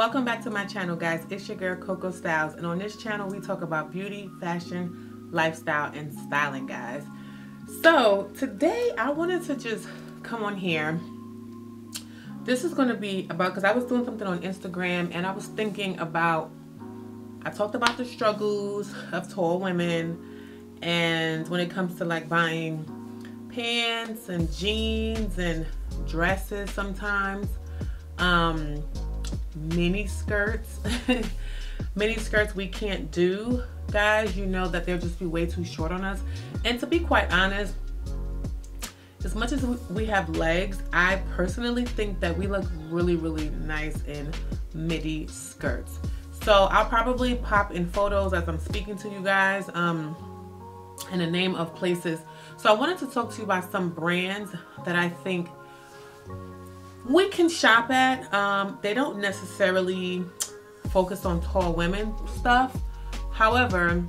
welcome back to my channel guys. It's your girl coco styles and on this channel we talk about beauty fashion lifestyle and styling guys. So today i wanted to just come on here. This is going to be about because i was doing something on instagram and i was thinking about i talked about the struggles of tall women and when it comes to like buying pants and jeans and dresses sometimes um mini skirts. Mini skirts we can't do guys. You know that they'll just be way too short on us. And to be quite honest as much as we have legs i personally think that we look really really nice in midi skirts. So i'll probably pop in photos as i'm speaking to you guys um in the name of places. So i wanted to talk to you about some brands that i think we can shop at. Um, they don't necessarily focus on tall women stuff. However,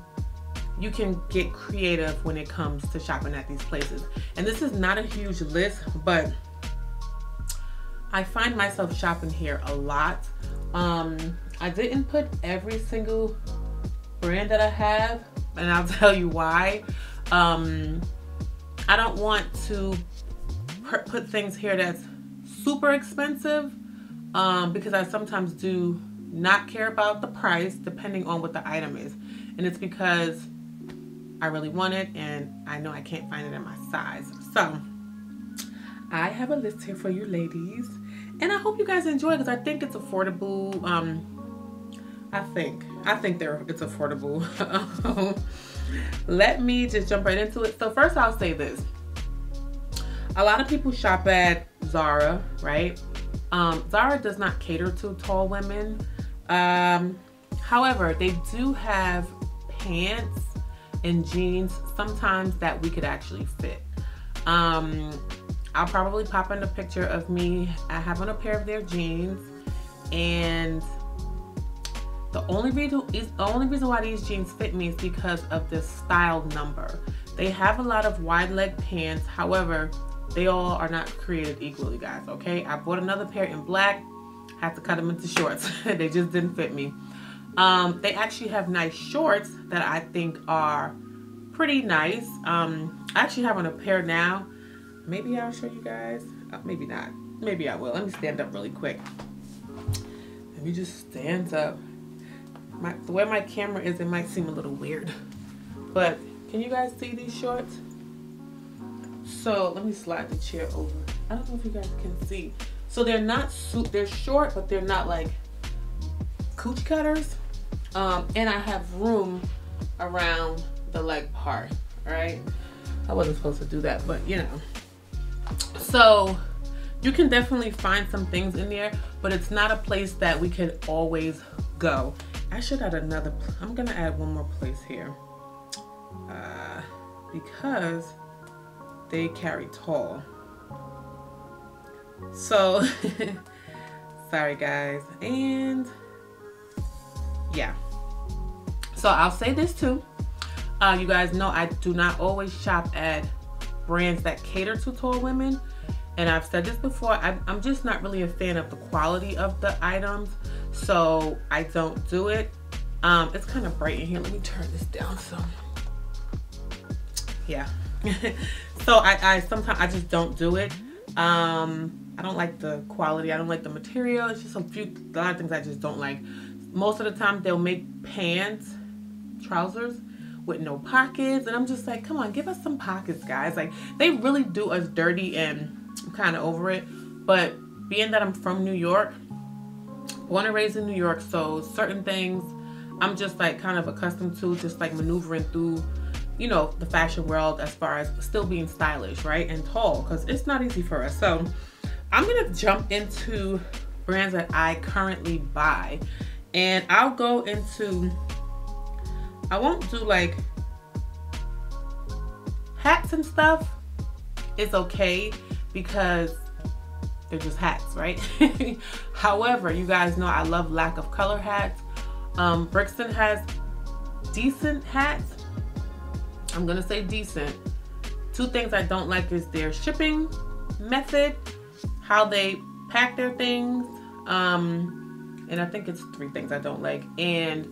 you can get creative when it comes to shopping at these places. And this is not a huge list, but I find myself shopping here a lot. Um, I didn't put every single brand that I have, and I'll tell you why. Um, I don't want to put things here that's super expensive um, because I sometimes do not care about the price depending on what the item is. And it's because I really want it and I know I can't find it in my size. So I have a list here for you ladies. And I hope you guys enjoy because I think it's affordable. Um, I think. I think they're it's affordable. Let me just jump right into it. So first I'll say this. A lot of people shop at Zara, right? Um, Zara does not cater to tall women. Um, however, they do have pants and jeans sometimes that we could actually fit. Um, I'll probably pop in a picture of me. I have on a pair of their jeans and the only reason is the only reason why these jeans fit me is because of the style number. They have a lot of wide leg pants. However, they all are not created equally, guys, okay? I bought another pair in black. Had to cut them into shorts. they just didn't fit me. Um, they actually have nice shorts that I think are pretty nice. Um, I actually have on a pair now. Maybe I'll show you guys. Uh, maybe not. Maybe I will. Let me stand up really quick. Let me just stand up. My, the way my camera is, it might seem a little weird. But can you guys see these shorts? So let me slide the chair over. I don't know if you guys can see. So they're not, suit. they're short, but they're not like cooch cutters. Um, and I have room around the leg part, right? I wasn't supposed to do that, but you know. So you can definitely find some things in there, but it's not a place that we can always go. I should add another, I'm gonna add one more place here. Uh, because they carry tall. So, sorry guys. And yeah. So I'll say this too. Uh, you guys know I do not always shop at brands that cater to tall women. And I've said this before, I'm just not really a fan of the quality of the items. So I don't do it. Um, it's kind of bright in here. Let me turn this down some. Yeah. so I, I sometimes I just don't do it. Um, I don't like the quality. I don't like the material. It's just a few a lot of things I just don't like. Most of the time they'll make pants, trousers with no pockets, and I'm just like, come on, give us some pockets, guys. Like they really do us dirty, and I'm kind of over it. But being that I'm from New York, born and raised in New York, so certain things I'm just like kind of accustomed to, just like maneuvering through you know, the fashion world as far as still being stylish, right? And tall, because it's not easy for us. So I'm going to jump into brands that I currently buy. And I'll go into, I won't do like hats and stuff. It's okay because they're just hats, right? However, you guys know I love lack of color hats. Um, Brixton has decent hats, I'm gonna say decent. Two things I don't like is their shipping method, how they pack their things, um, and I think it's three things I don't like. And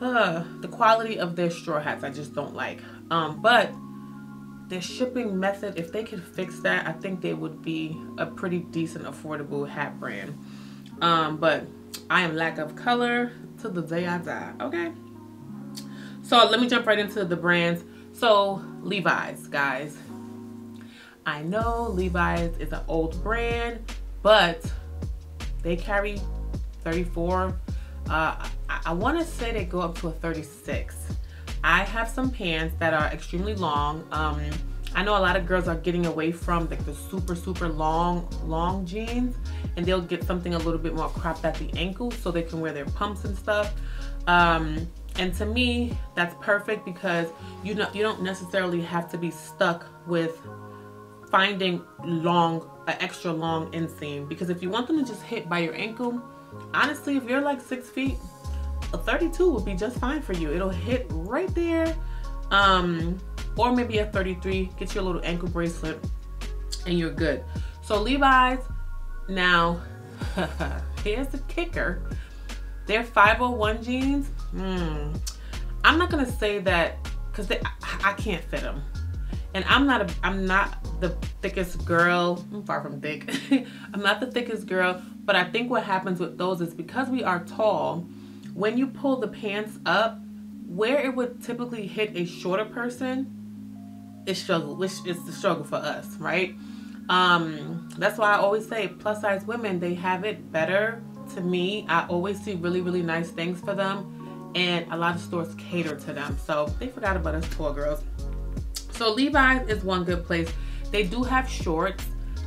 uh, the quality of their straw hats I just don't like. Um, but their shipping method, if they could fix that, I think they would be a pretty decent, affordable hat brand. Um, but I am lack of color to the day I die. Okay. So let me jump right into the brands. So Levi's, guys. I know Levi's is an old brand, but they carry 34. Uh, I, I want to say they go up to a 36. I have some pants that are extremely long. Um, I know a lot of girls are getting away from like the super, super long, long jeans and they'll get something a little bit more cropped at the ankle so they can wear their pumps and stuff. Um, and to me, that's perfect because you know you don't necessarily have to be stuck with finding long, an extra long inseam. Because if you want them to just hit by your ankle, honestly, if you're like six feet, a 32 would be just fine for you. It'll hit right there. Um, or maybe a 33, get you a little ankle bracelet and you're good. So Levi's, now, here's the kicker. They're 501 jeans. Hmm. I'm not gonna say that because I, I can't fit them. And I'm not a, I'm not the thickest girl. I'm far from thick. I'm not the thickest girl, but I think what happens with those is because we are tall, when you pull the pants up, where it would typically hit a shorter person, it's struggle, which is the struggle for us, right? Um, that's why I always say plus size women, they have it better to me. I always see really, really nice things for them and a lot of stores cater to them. So they forgot about us poor girls. So Levi's is one good place. They do have shorts.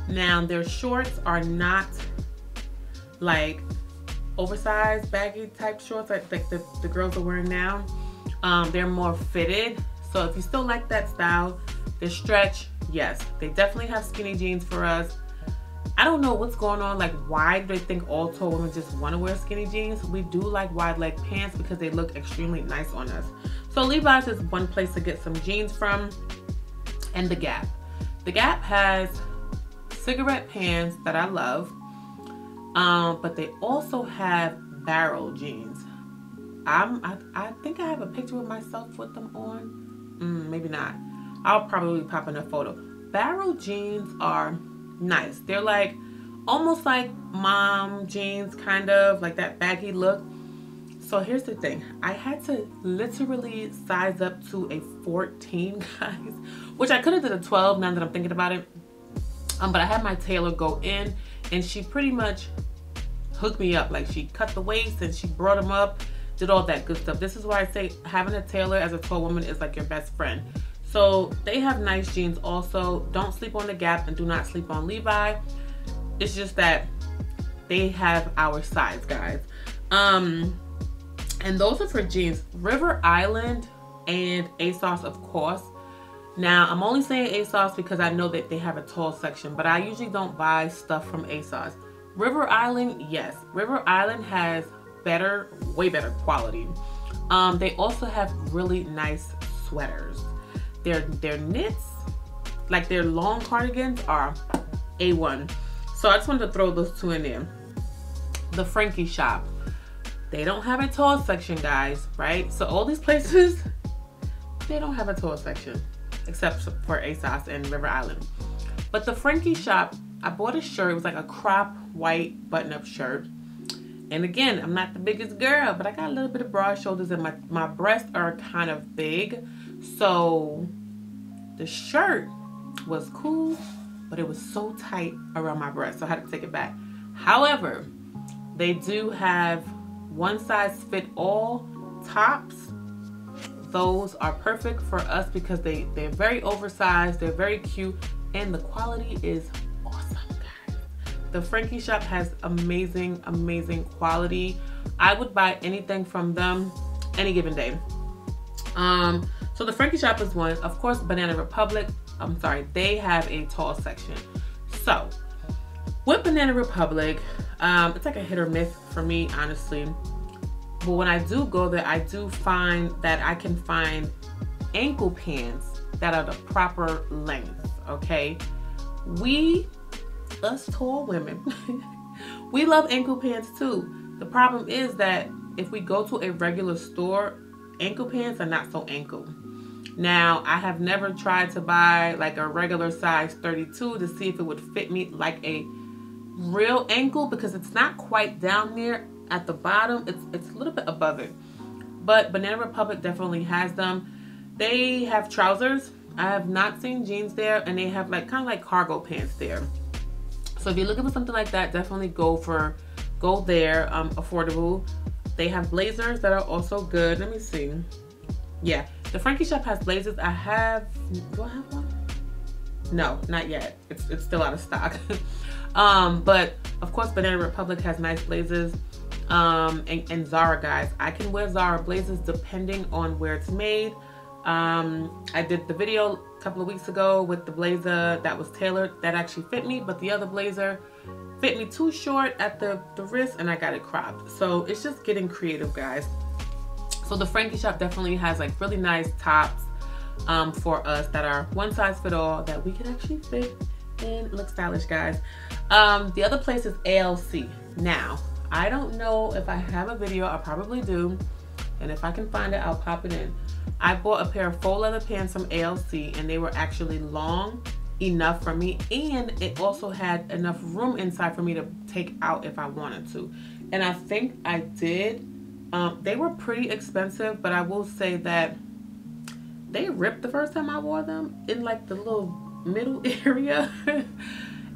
Now their shorts are not like oversized baggy type shorts like, the, the girls are wearing now. Um, they're more fitted. So if you still like that style, the stretch, yes. They definitely have skinny jeans for us. I don't know what's going on. Like, why do they think all tall women just want to wear skinny jeans? We do like wide leg pants because they look extremely nice on us. So Levi's is one place to get some jeans from and The Gap. The Gap has cigarette pants that I love, um, but they also have barrel jeans. I'm, I, I think I have a picture of myself with them on. Mm, maybe not. I'll probably pop in a photo. Barrel jeans are nice. They're like almost like mom jeans, kind of like that baggy look. So here's the thing. I had to literally size up to a 14, guys, which I could have did a 12 now that I'm thinking about it. Um, but I had my tailor go in and she pretty much hooked me up. Like she cut the waist and she brought them up, did all that good stuff. This is why I say having a tailor as a tall woman is like your best friend. So they have nice jeans also. Don't sleep on the Gap and do not sleep on Levi. It's just that they have our size, guys. Um, and those are for jeans. River Island and ASOS, of course. Now, I'm only saying ASOS because I know that they have a tall section, but I usually don't buy stuff from ASOS. River Island, yes. River Island has better, way better quality. Um, they also have really nice sweaters. Their, their knits, like their long cardigans are A1. So I just wanted to throw those two in there. The Frankie shop. They don't have a tall section, guys, right? So all these places, they don't have a tall section except for ASOS and River Island. But the Frankie shop, I bought a shirt. It was like a crop white button-up shirt. And again, I'm not the biggest girl, but I got a little bit of broad shoulders and my, my breasts are kind of big. So the shirt was cool, but it was so tight around my breast. So I had to take it back. However, they do have one size fit all tops those are perfect for us because they, they're very oversized, they're very cute, and the quality is awesome, guys. The Frankie shop has amazing, amazing quality. I would buy anything from them any given day. Um, so the Frankie shop is one. Of course, Banana Republic, I'm sorry, they have a tall section. So, with Banana Republic, um, it's like a hit or miss for me, honestly. But when I do go there, I do find that I can find ankle pants that are the proper length, okay? We, us tall women, we love ankle pants too. The problem is that if we go to a regular store, ankle pants are not so ankle. Now, I have never tried to buy like a regular size 32 to see if it would fit me like a real ankle because it's not quite down there at the bottom. It's, it's a little bit above it. But Banana Republic definitely has them. They have trousers. I have not seen jeans there and they have like kind of like cargo pants there. So if you're looking for something like that, definitely go for go there. Um, affordable. They have blazers that are also good. Let me see. Yeah, the Frankie shop has blazers. I have. Do I have one? No, not yet. It's it's still out of stock. um, but of course, Banana Republic has nice blazers. Um, and, and Zara guys, I can wear Zara blazers depending on where it's made. Um, I did the video a couple of weeks ago with the blazer that was tailored that actually fit me, but the other blazer fit me too short at the, the wrist and I got it cropped. So it's just getting creative, guys. So the Frankie shop definitely has like really nice tops um, for us that are one size fit all that we can actually fit and look stylish, guys. Um, the other place is ALC. Now, I don't know if I have a video, I probably do. And if I can find it, I'll pop it in. I bought a pair of faux leather pants from ALC and they were actually long enough for me and it also had enough room inside for me to take out if I wanted to. And I think I did. Um, they were pretty expensive, but I will say that they ripped the first time I wore them in like the little middle area. and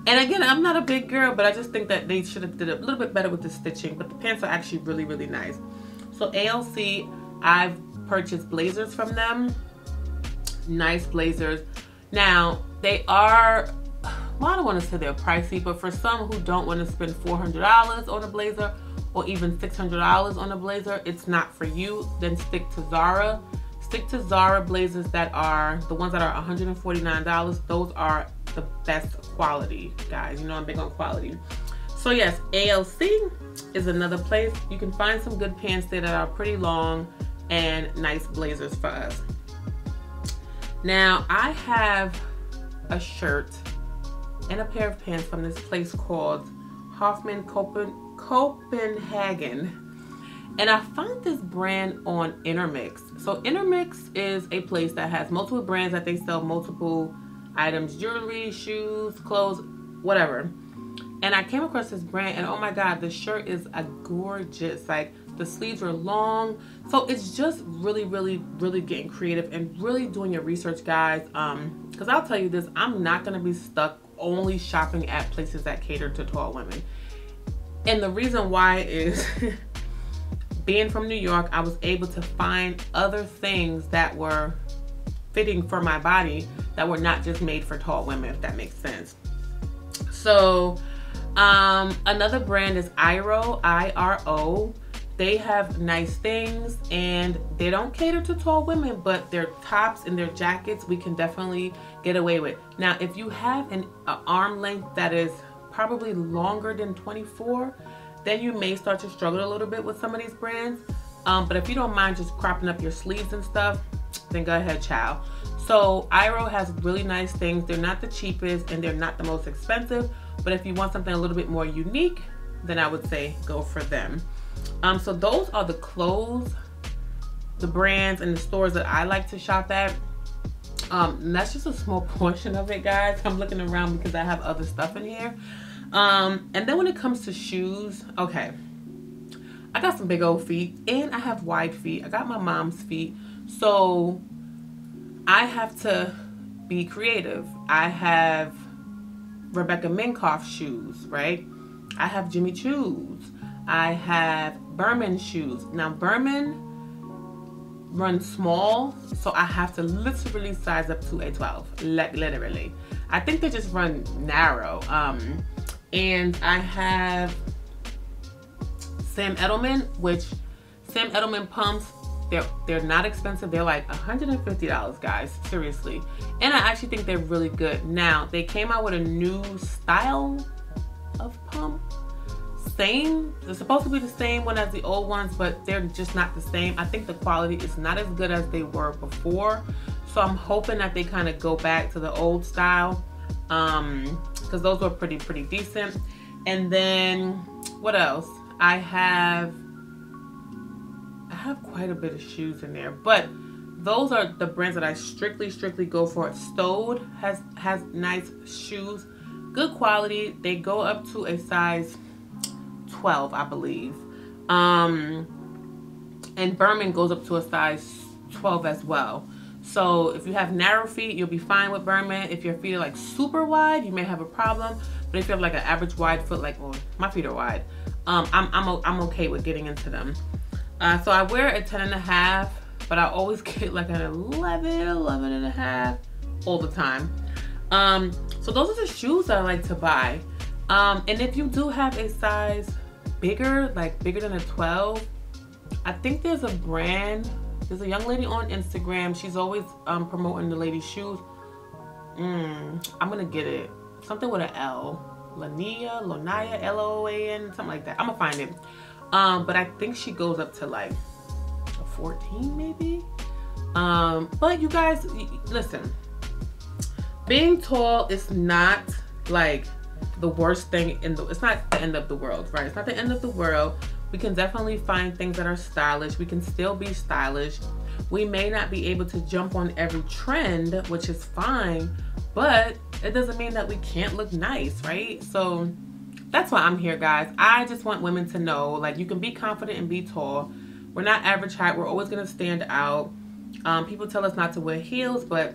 again, I'm not a big girl, but I just think that they should have did a little bit better with the stitching. But the pants are actually really, really nice. So ALC, I've purchased blazers from them. Nice blazers. Now, they are, well, I don't want to say they're pricey, but for some who don't want to spend $400 on a blazer or even $600 on a blazer, it's not for you, then stick to Zara. Stick to Zara blazers that are, the ones that are $149. Those are the best quality, guys. You know I'm big on quality. So yes, ALC is another place. You can find some good pants there that are pretty long and nice blazers for us. Now I have a shirt and a pair of pants from this place called Hofmann Copen Copenhagen. And I found this brand on Intermix. So Intermix is a place that has multiple brands that they sell multiple items, jewelry, shoes, clothes, whatever. And I came across this brand and oh my God, the shirt is a gorgeous. Like the sleeves are long. So it's just really, really, really getting creative and really doing your research, guys. Um, Because I'll tell you this, I'm not to be stuck only shopping at places that cater to tall women. And the reason why is being from New York, I was able to find other things that were fitting for my body that were not just made for tall women, if that makes sense. So, um, another brand is Iro, I-R-O they have nice things and they don't cater to tall women but their tops and their jackets we can definitely get away with now if you have an arm length that is probably longer than 24 then you may start to struggle a little bit with some of these brands um, but if you don't mind just cropping up your sleeves and stuff then go ahead child so Iro has really nice things they're not the cheapest and they're not the most expensive but if you want something a little bit more unique then I would say go for them um, so those are the clothes, the brands and the stores that I like to shop at. Um, that's just a small portion of it, guys. I'm looking around because I have other stuff in here. Um, and then when it comes to shoes, okay. I got some big old feet and I have wide feet. I got my mom's feet. So I have to be creative. I have Rebecca Minkoff shoes, right? I have Jimmy Choo's. I have Burman shoes. Now Burman run small, so I have to literally size up to a 12, like literally. I think they just run narrow. Um, and I have Sam Edelman, which Sam Edelman pumps, they're, they're not expensive. They're like $150, guys, seriously. And I actually think they're really good. Now, they came out with a new style of pump same. They're supposed to be the same one as the old ones, but they're just not the same. I think the quality is not as good as they were before. So I'm hoping that they kind of go back to the old style um because those were pretty pretty decent and then what else I have I have quite a bit of shoes in there, but those are the brands that I strictly strictly go for. Staud has has nice shoes, good quality. They go up to a size 12, I believe. Um and Burman goes up to a size 12 as well. So if you have narrow feet, you'll be fine with Burman. If your feet are like super wide, you may have a problem. But if you have like an average wide foot, like well, my feet are wide, um, I'm, I'm, I'm okay with getting into them. Uh, so I wear a 10 and a half, but I always get like an 11, 11 and a half all the time. Um, so those are the shoes I like to buy. Um, and if you do have a size bigger, like bigger than a 12, I think there's a brand there's a young lady on Instagram. She's always um, promoting the lady's shoes. Mm, I'm gonna get it. Something with an L. Lania, Lonaya, L-O-A-N, something like that. I'm gonna find it. Um, but I think she goes up to like a 14 maybe. Um, but you guys, listen. Being tall is not like the worst thing in the, it's not the end of the world, right? It's not the end of the world we can definitely find things that are stylish. We can still be stylish. We may not be able to jump on every trend, which is fine, but it doesn't mean that we can't look nice, right? So that's why I'm here, guys. I just want women to know, like, you can be confident and be tall. We're not average height. We're always going to stand out. Um, people tell us not to wear heels, but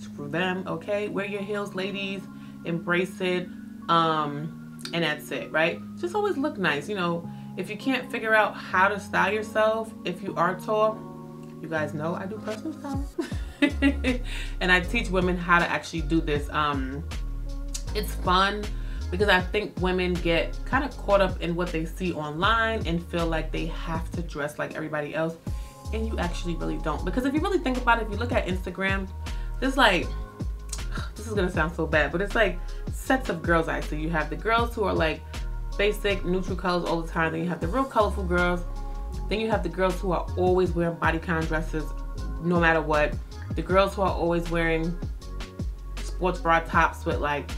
screw them, okay? Wear your heels, ladies. Embrace it. Um, and that's it, right? Just always look nice. You know, if you can't figure out how to style yourself, if you are tall, you guys know I do personal styling. and I teach women how to actually do this. Um, it's fun because I think women get kind of caught up in what they see online and feel like they have to dress like everybody else. And you actually really don't. Because if you really think about it, if you look at Instagram, there's like, this is gonna sound so bad, but it's like sets of girls I see. You have the girls who are like basic neutral colors all the time. Then you have the real colorful girls. Then you have the girls who are always wearing bodycon dresses no matter what. The girls who are always wearing sports bra tops with like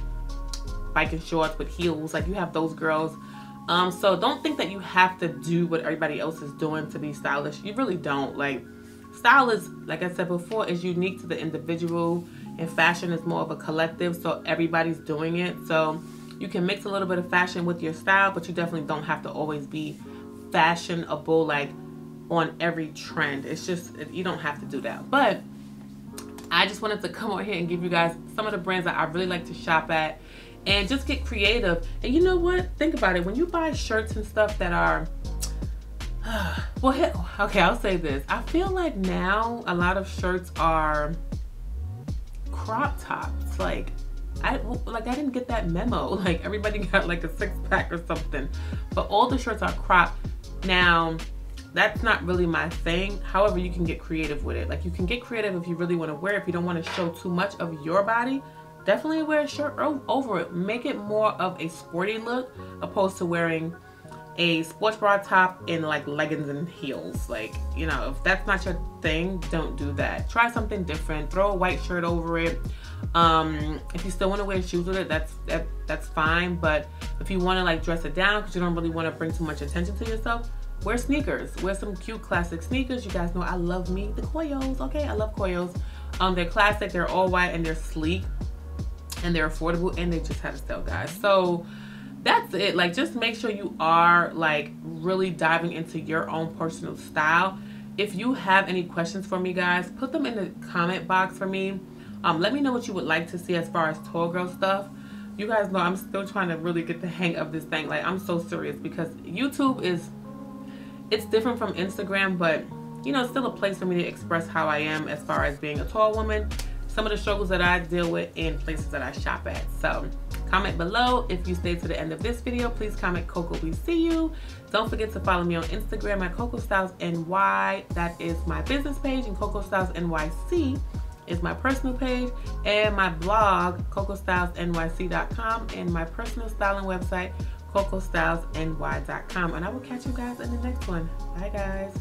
biking shorts with heels. Like you have those girls. Um, so don't think that you have to do what everybody else is doing to be stylish. You really don't. Like style is, like I said before, is unique to the individual and fashion is more of a collective. So everybody's doing it. So you can mix a little bit of fashion with your style, but you definitely don't have to always be fashionable like on every trend. It's just, you don't have to do that. But I just wanted to come over here and give you guys some of the brands that I really like to shop at and just get creative. And you know what? Think about it. When you buy shirts and stuff that are, well, okay, I'll say this. I feel like now a lot of shirts are crop tops. Like, I like I didn't get that memo. Like everybody got like a six pack or something. But all the shirts are cropped. Now, that's not really my thing. However, you can get creative with it. Like you can get creative if you really want to wear it. If you don't want to show too much of your body, definitely wear a shirt over it. Make it more of a sporty look opposed to wearing a sports bra top and like leggings and heels. Like, you know, if that's not your thing, don't do that. Try something different. Throw a white shirt over it. Um, if you still want to wear shoes with it, that's that, that's fine. But if you want to like dress it down because you don't really want to bring too much attention to yourself, wear sneakers. Wear some cute classic sneakers. You guys know I love me the Koios. Okay, I love Koios. Um, they're classic. They're all white and they're sleek and they're affordable and they just had a sale, guys. So that's it. Like, just make sure you are like really diving into your own personal style. If you have any questions for me, guys, put them in the comment box for me. Um, let me know what you would like to see as far as tall girl stuff. You guys know I'm still trying to really get the hang of this thing. Like, I'm so serious because YouTube is, it's different from Instagram, but, you know, it's still a place for me to express how I am as far as being a tall woman, some of the struggles that I deal with, in places that I shop at. So, comment below. If you stayed to the end of this video, please comment Coco we see you. Don't forget to follow me on Instagram at Coco Styles NY. That is my business page and Coco Styles NYC is my personal page and my blog, cocostylesnyc.com and my personal styling website, cocostylesny.com. And I will catch you guys in the next one. Bye guys.